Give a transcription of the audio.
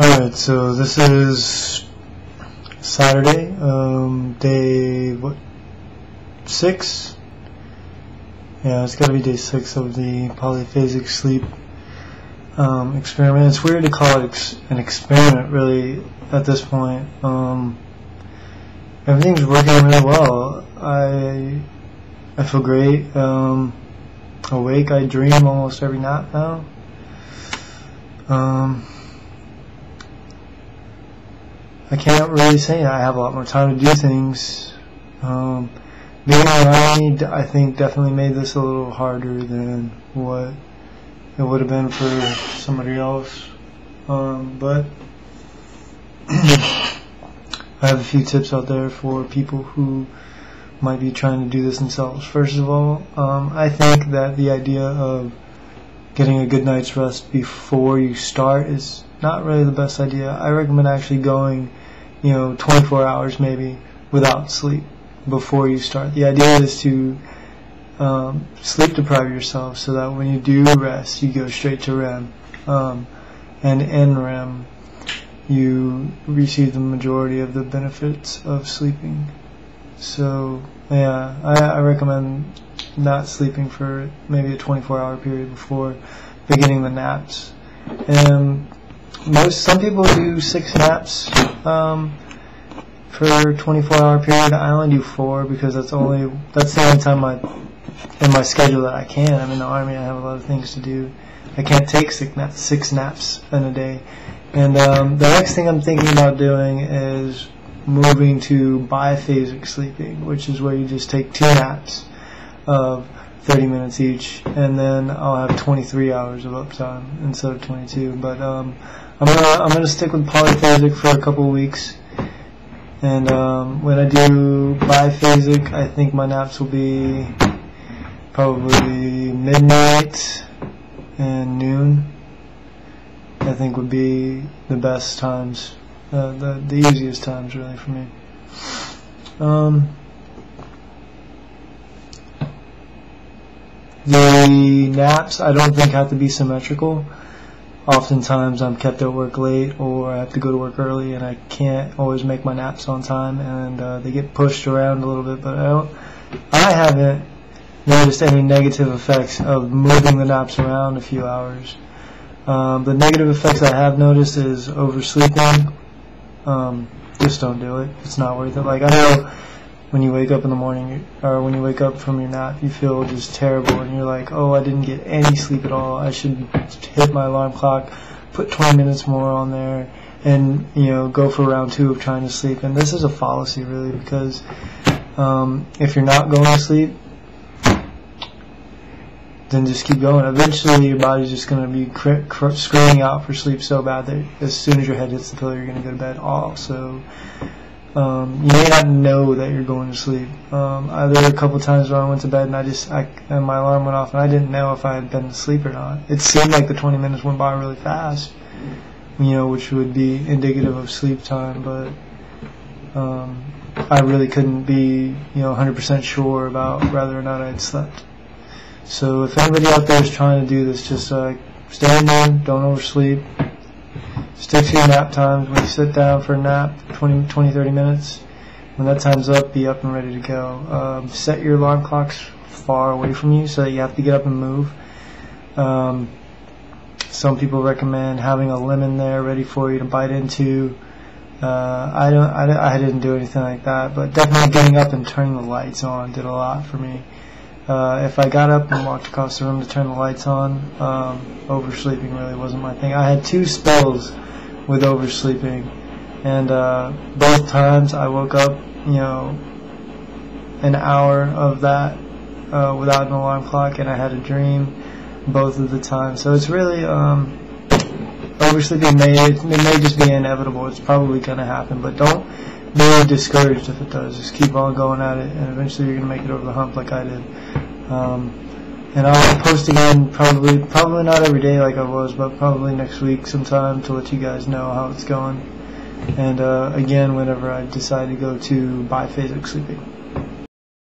Alright, so this is Saturday, um, day, what, six? Yeah, it's gotta be day six of the polyphasic sleep um, experiment. It's weird to call it an experiment, really, at this point. Um, everything's working really well. I, I feel great. Um, awake, I dream almost every night now. Um, I can't really say I have a lot more time to do things. Um, being in the army, d- I think, definitely made this a little harder than what it would have been for somebody else. Um, but I have a few tips out there for people who might be trying to do this themselves. First of all, um, I think that the idea of getting a good night's rest before you start is not really the best idea. I recommend actually going, you know, 24 hours maybe without sleep before you start. The idea is to um, sleep deprive yourself so that when you do rest, you go straight to REM. Um, and in REM, you receive the majority of the benefits of sleeping. So, yeah, I, I recommend not sleeping for maybe a 24 hour period before beginning the naps. And most, some people do six naps, um, for 24 hour period. I only do four because that's only, that's the only time I, in my schedule that I can. I'm in the army, I have a lot of things to do. I can't take six naps, six naps in a day. And, um, the next thing I'm thinking about doing is moving to biphasic sleeping, which is where you just take two naps of 30 minutes each, and then I'll have 23 hours of uptime instead of 22. But um, I'm gonna I'm gonna stick with polyphasic for a couple weeks, and um, when I do biphasic, I think my naps will be probably midnight and noon. I think would be the best times, uh, the the easiest times really for me. Um, The naps I don't think have to be symmetrical. Oftentimes I'm kept at work late or I have to go to work early and I can't always make my naps on time and uh, they get pushed around a little bit but I don't I haven't noticed any negative effects of moving the naps around a few hours. Um, the negative effects I have noticed is oversleeping. Um, just don't do it. It's not worth it. Like I know when you wake up in the morning or when you wake up from your nap, you feel just terrible and you're like, oh, I didn't get any sleep at all. I should hit my alarm clock, put 20 minutes more on there, and you know go for round two of trying to sleep. And this is a fallacy, really, because um, if you're not going to sleep, then just keep going. Eventually, your body's just going to be cr- cr- screaming out for sleep so bad that as soon as your head hits the pillow, you're going to go to bed. Also, um, you may not know that you're going to sleep. Um, I, there were a couple times where I went to bed and I just, I, and my alarm went off and I didn't know if I had been asleep or not. It seemed like the 20 minutes went by really fast, you know, which would be indicative of sleep time, but um, I really couldn't be, you know, 100% sure about whether or not I had slept. So if anybody out there is trying to do this, just uh, stay in there, don't oversleep. Stick to your nap times. When you sit down for a nap, 20, 20 30 minutes. When that time's up, be up and ready to go. Um, set your alarm clocks far away from you so that you have to get up and move. Um, some people recommend having a lemon there ready for you to bite into. Uh, I don't. I, I didn't do anything like that, but definitely getting up and turning the lights on did a lot for me. Uh, if I got up and walked across the room to turn the lights on, um, oversleeping really wasn't my thing. I had two spells with oversleeping, and uh, both times I woke up, you know, an hour of that uh, without an alarm clock, and I had a dream both of the times. So it's really um, oversleeping may it may just be inevitable. It's probably going to happen, but don't be discouraged if it does. Just keep on going at it, and eventually you're going to make it over the hump like I did. Um, and I'll post again probably probably not every day like I was, but probably next week sometime to let you guys know how it's going. And uh, again, whenever I decide to go to biphasic sleeping.